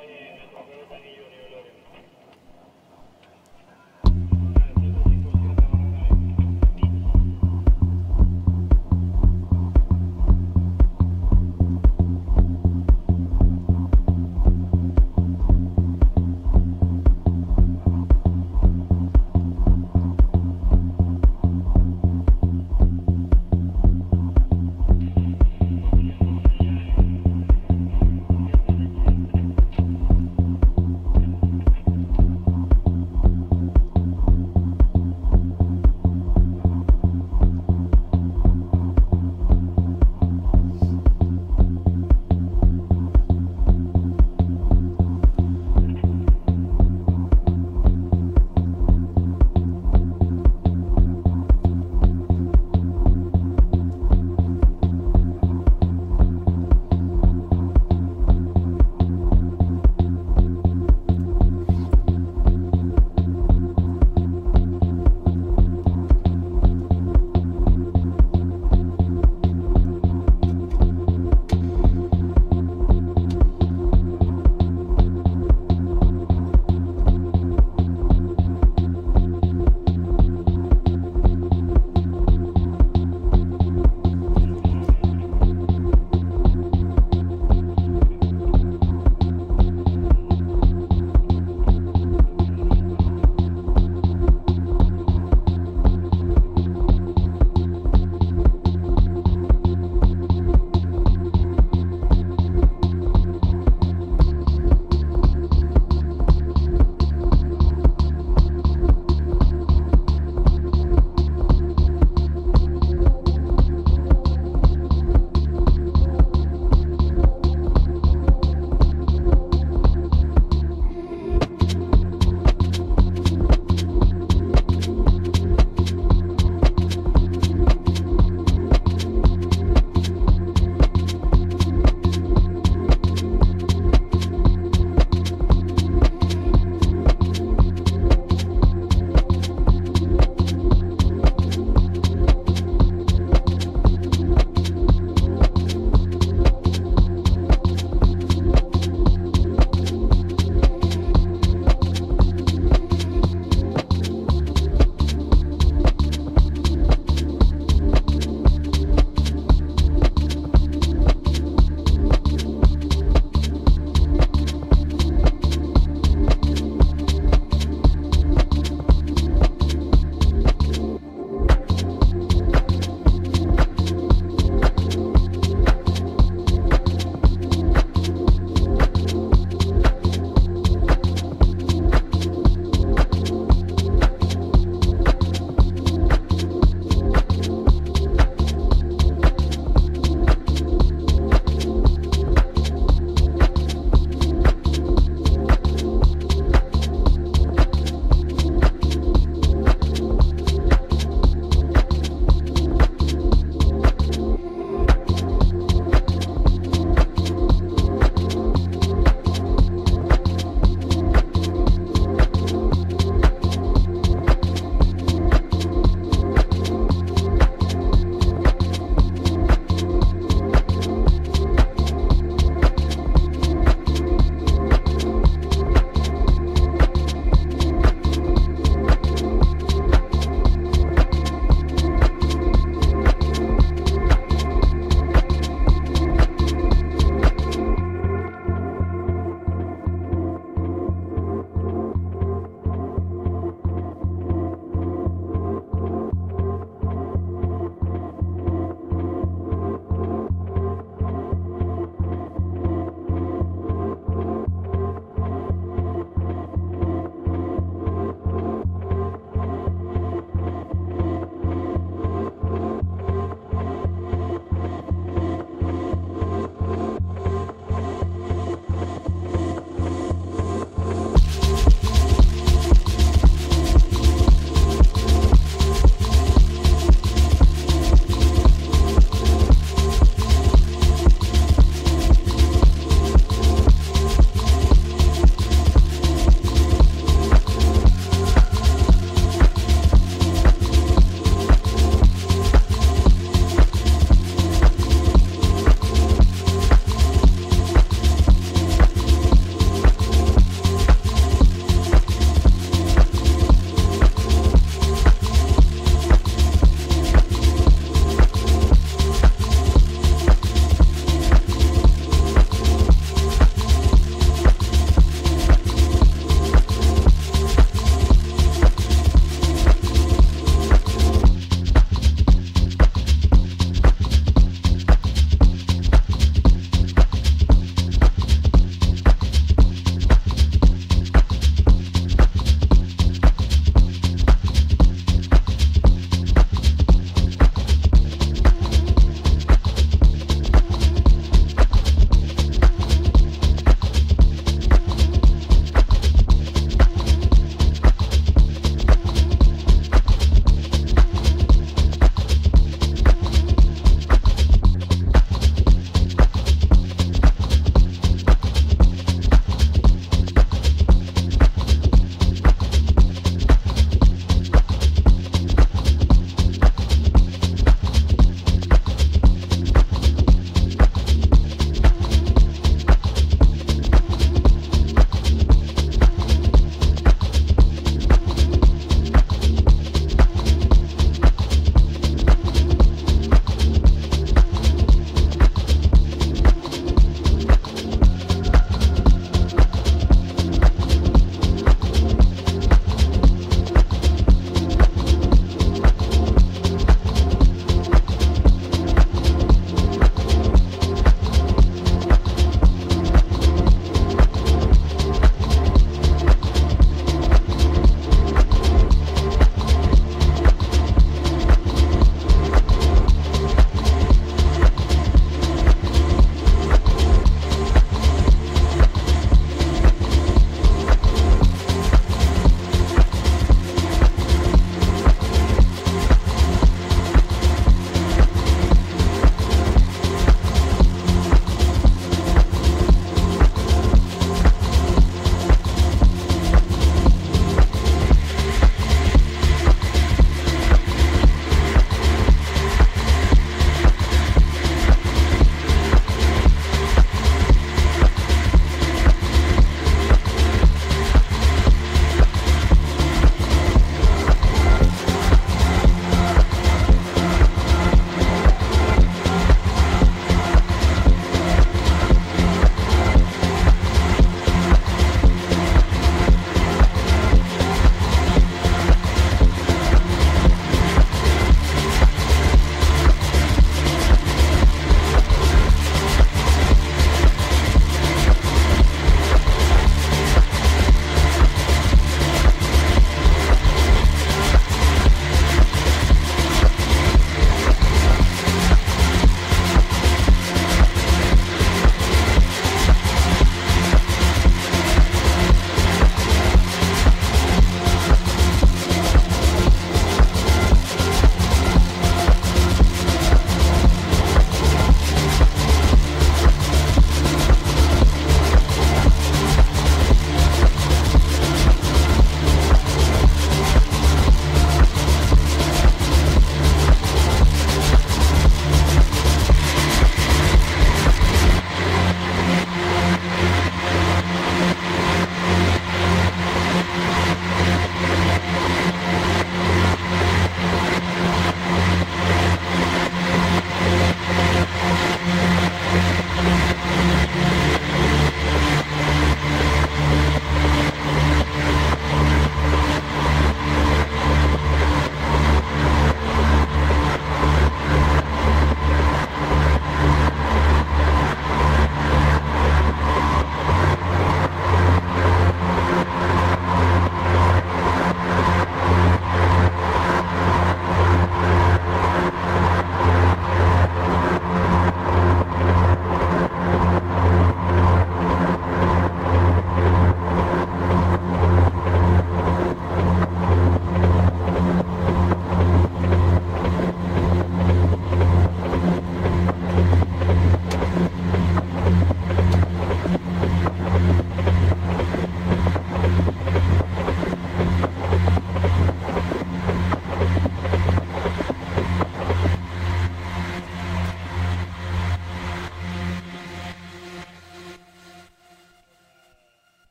Hey,